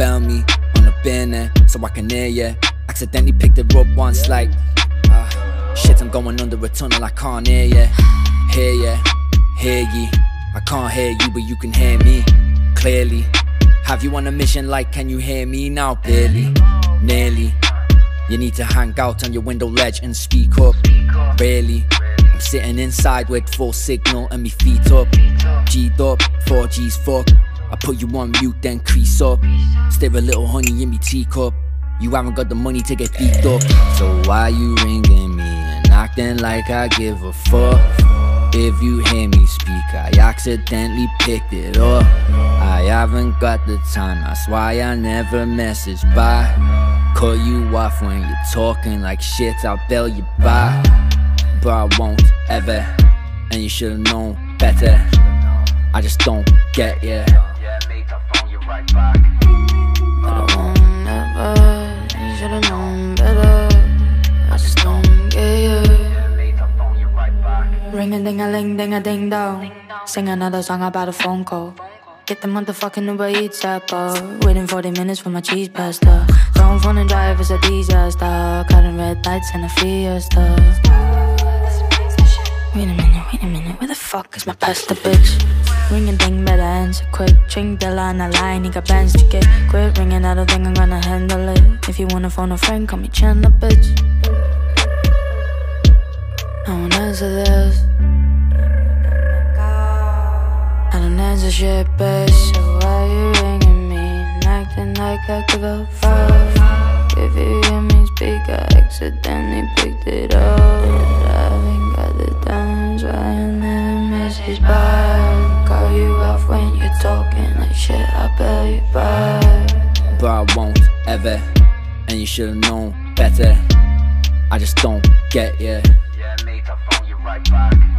bell me on the banner so I can hear ya. Accidentally picked it up once, like, uh, shit, I'm going under a tunnel, I can't hear ya. Hear ya, hear ye. I can't hear you, but you can hear me clearly. Have you on a mission like, can you hear me now? Barely, nearly. You need to hang out on your window ledge and speak up. Really, I'm sitting inside with full signal and me feet up. G'd up, 4G's fuck. I put you on mute, then crease up. Stir a little honey in me teacup. You haven't got the money to get beat up. So why you ringing me and acting like I give a fuck? If you hear me speak, I accidentally picked it up. I haven't got the time, that's why I never message back. Cut you off when you're talking like shit, I'll bail you back. But I won't ever, and you should've known better. I just don't get ya. Ring a ding a ling ding a ding dong. Sing another song about a phone call. Get the motherfucking Uber Eats up. Waiting 40 minutes for my cheese pasta. Don't phone and drive is a disaster. Cutting red lights in a Fiesta. Wait a minute, wait a minute. Where the fuck is my pasta, bitch? Ring a ding, better answer quick. Drink the line, a line, he got bands to get. Quit ringing, I don't think I'm gonna handle it. If you wanna phone a friend, call me Chandler, bitch. I won't answer this. I don't answer shit, bitch. So why you ringing me acting like I give a fuck? If you hear me speak, I accidentally picked it up. I haven't got the time, so I never message back. Call you off when you're talking like shit, I'll bail you back. But I won't ever, and you should've known better. I just don't get ya. But I won't. You should've known